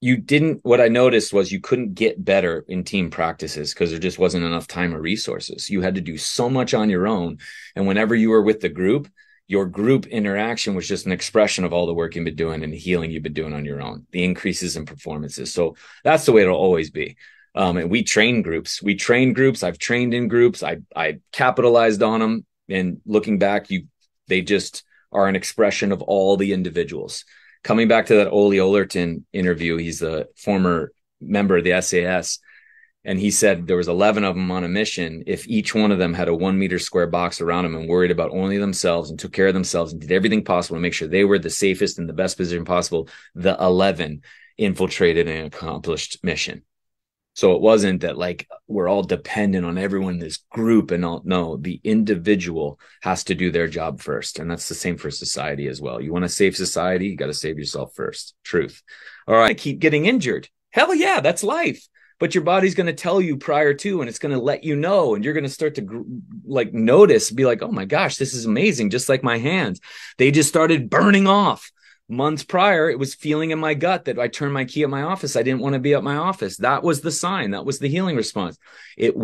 you didn't what i noticed was you couldn't get better in team practices because there just wasn't enough time or resources. You had to do so much on your own and whenever you were with the group your group interaction was just an expression of all the work you've been doing and the healing you've been doing on your own the increases in performances. So that's the way it'll always be. Um, and we train groups. We train groups. I've trained in groups. I i capitalized on them and looking back you they just are an expression of all the individuals coming back to that Ollie Ollerton interview, he's the former member of the SAS. And he said there was 11 of them on a mission. If each one of them had a one meter square box around them and worried about only themselves and took care of themselves and did everything possible to make sure they were the safest and the best position possible, the 11 infiltrated and accomplished mission. So it wasn't that like we're all dependent on everyone in this group and all. No, the individual has to do their job first. And that's the same for society as well. You want to save society, you got to save yourself first. Truth. All right. Keep getting injured. Hell yeah, that's life. But your body's going to tell you prior to, and it's going to let you know, and you're going to start to like notice, be like, oh my gosh, this is amazing. Just like my hands, they just started burning off months prior it was feeling in my gut that i turned my key at my office i didn't want to be at my office. That was the sign. That was the healing response. It